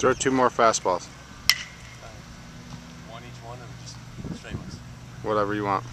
Throw two more fastballs. One each one just straight ones? Whatever you want.